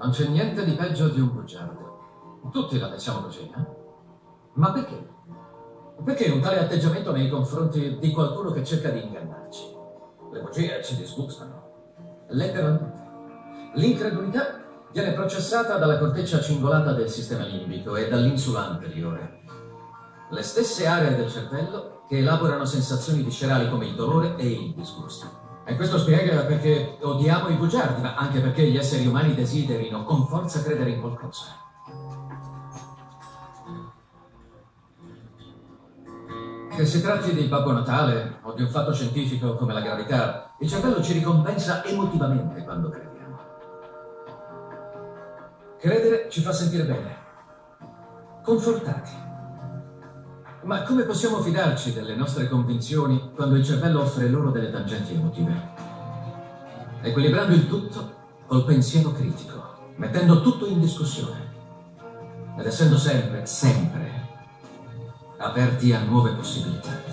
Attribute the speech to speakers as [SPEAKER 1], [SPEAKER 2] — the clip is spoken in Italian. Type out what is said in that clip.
[SPEAKER 1] Non c'è niente di peggio di un bugiardo. Tutti la pensiamo così, eh? Ma perché? Perché un tale atteggiamento nei confronti di qualcuno che cerca di ingannarci? Le bugie ci disgustano. Letteralmente. L'incredulità viene processata dalla corteccia cingolata del sistema limbico e dall'insula anteriore. Le stesse aree del cervello che elaborano sensazioni viscerali come il dolore e il disgusto. E questo spiega perché odiamo i bugiardi, ma anche perché gli esseri umani desiderino con forza credere in qualcosa. Che si tratti di Babbo Natale o di un fatto scientifico come la gravità, il cervello ci ricompensa emotivamente quando crediamo. Credere ci fa sentire bene, confortati. Ma come possiamo fidarci delle nostre convinzioni quando il cervello offre loro delle tangenti emotive? Equilibrando il tutto col pensiero critico, mettendo tutto in discussione ed essendo sempre, sempre aperti a nuove possibilità.